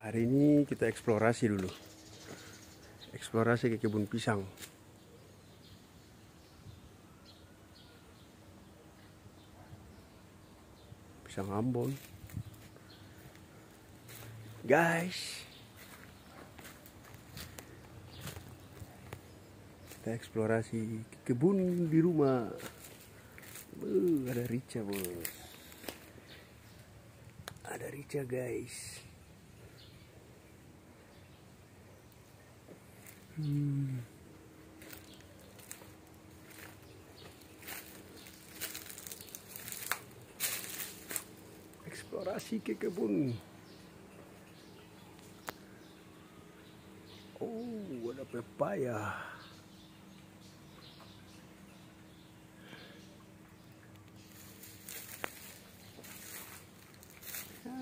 Hari ini kita eksplorasi dulu. Eksplorasi ke kebun pisang. Pisang Ambon. Guys. Kita eksplorasi ke kebun di rumah. Uh, ada rica, Bos. Ada rica, guys. Hmm. Eksplorasi ke kebun. Oh, ada pepaya.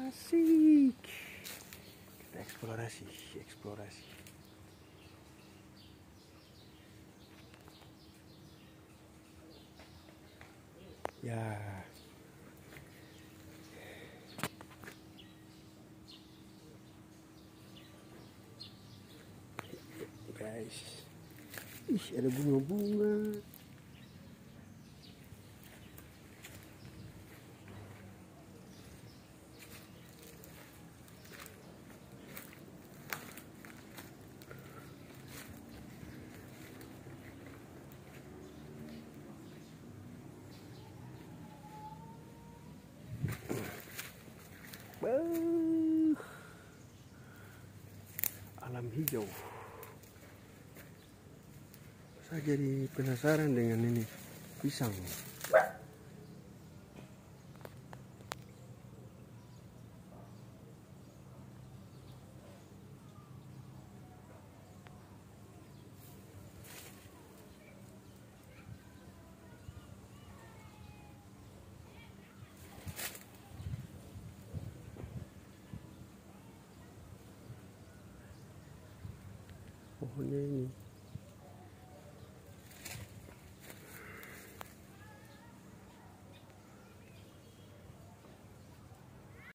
Asik. Kita eksplorasi, eksplorasi. Ya. Guys. Ih, ada bunga-bunga. Alam hijau. Saya jadi penasaran dengan ini pisang. Pohonnya ini